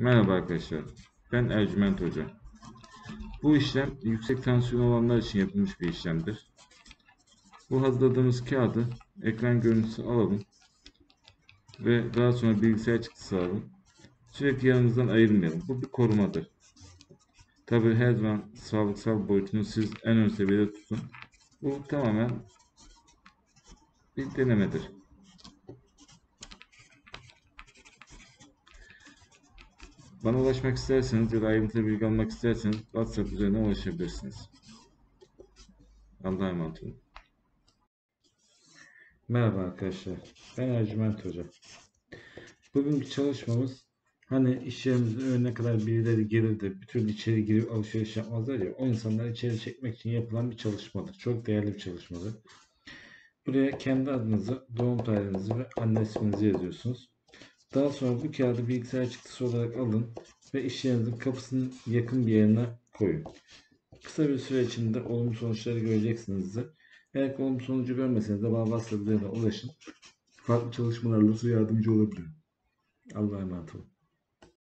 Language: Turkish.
Merhaba arkadaşlar. Ben Ercüment Hoca. Bu işlem yüksek tansiyon olanlar için yapılmış bir işlemdir. Bu hazırladığımız kağıdı ekran görüntüsü alalım ve daha sonra bilgisayar çıktısı alalım. Sürekli yanımızdan ayırmayalım. Bu bir korumadır. Tabi her zaman sağlıksal boyutunu siz en ön seviyede tutun. Bu tamamen bir denemedir. Bana ulaşmak isterseniz ya da ayrıntılı bilgi almak isterseniz WhatsApp üzerinden ulaşabilirsiniz. Allah'a emanet olun. Merhaba arkadaşlar. Ben Ercüment Hoca. Bugünkü çalışmamız hani iş yerimizin önüne kadar birileri gelir de bütün içeri girip alışveriş yapmazlar ya o insanları içeri çekmek için yapılan bir çalışmadır. Çok değerli bir çalışmadır. Buraya kendi adınızı, doğum tarihinizi ve anne isminizi yazıyorsunuz. Daha sonra bu kağıdı bilgisayar çıktısı olarak alın ve iş yerinizin kapısının yakın bir yerine koyun. Kısa bir süre içinde olumlu sonuçları göreceksinizdir. Eğer olumlu sonucu görmeseniz de bana WhatsApp üzerinden ulaşın. Farklı çalışmalarla size yardımcı olabilirim. Allah'a emanet olun.